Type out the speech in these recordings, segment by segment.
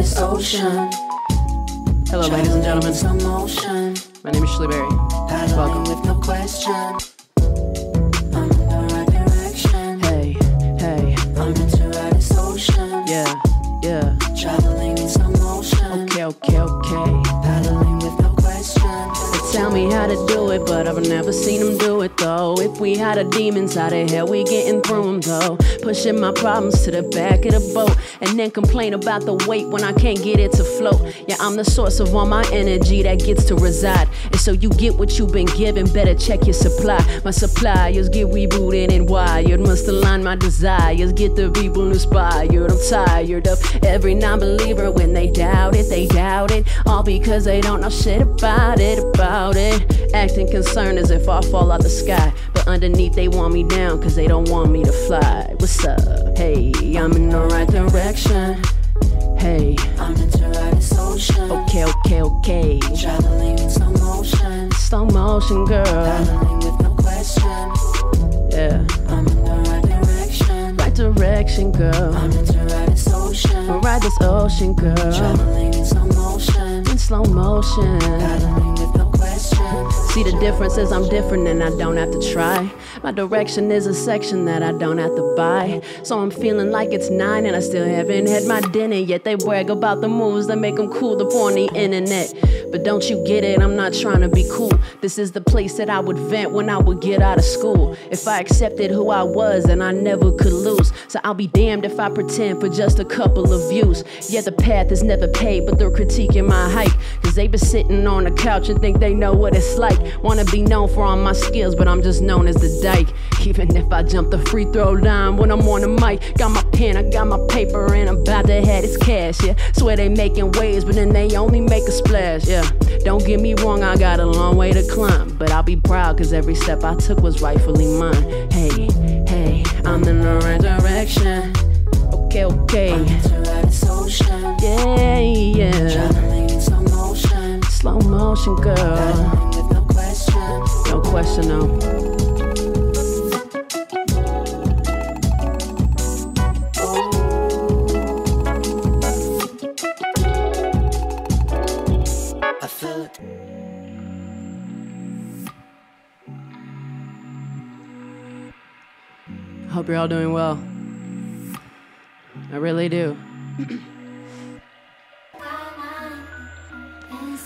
this ocean. Hello, ladies and gentlemen. My name is Shle Berry. Paddling Welcome. with no question. Tell how to do it, but I've never seen them do it though. If we had a demons, how the hell we getting through them though? Pushing my problems to the back of the boat, and then complain about the weight when I can't get it to float. Yeah, I'm the source of all my energy that gets to reside. And so you get what you've been given, better check your supply. My suppliers get rebooted and wired, must align my desires, get the people inspired. I'm tired of every non believer when they doubt it, they doubt it. All because they don't know shit about it, about. Acting concerned as if I fall out the sky. But underneath they want me down cause they don't want me to fly. What's up? Hey, I'm in the right direction. Hey, I'm into this ocean. okay, okay, okay. Traveling in slow motion. Slow motion, girl. Paddling with no question. Yeah, I'm in the right direction. right direction, girl. I'm into this ocean. Ride this ocean, girl. Traveling in slow motion. In slow motion. Paddling with difference is I'm different and I don't have to try. My direction is a section that I don't have to buy. So I'm feeling like it's nine and I still haven't had my dinner yet. They brag about the moves that make them cool up on the internet. But don't you get it? I'm not trying to be cool. This is the place that I would vent when I would get out of school. If I accepted who I was and I never could lose. So I'll be damned if I pretend for just a couple of views. Yeah, the path is never paid, but they're critiquing my hike. Cause they been sitting on the couch and think they know what it's like. Wanna be known for all my skills, but I'm just known as the dyke. Even if I jump the free throw line when I'm on the mic. Got my pen, I got my paper, and I'm about to head it's cash, yeah. Swear they making waves, but then they only make a splash, yeah. Don't get me wrong, I got a long way to climb. But I'll be proud, cause every step I took was rightfully mine. Hey, hey, I'm in the right direction. Okay, okay. I'm into ride this ocean. Yeah, yeah. Traveling in slow motion. Slow motion, girl. Paddling with no question. No question, no. I feel it. Hope you're all doing well. I really do.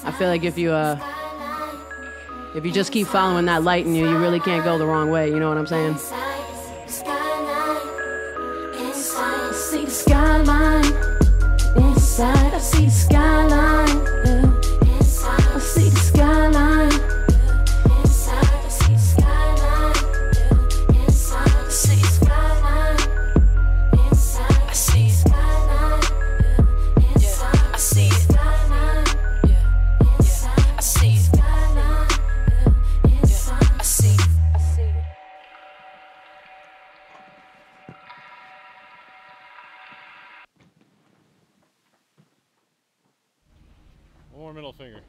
I feel like if you uh if you just keep following that light in you, you really can't go the wrong way, you know what I'm saying? Middle finger.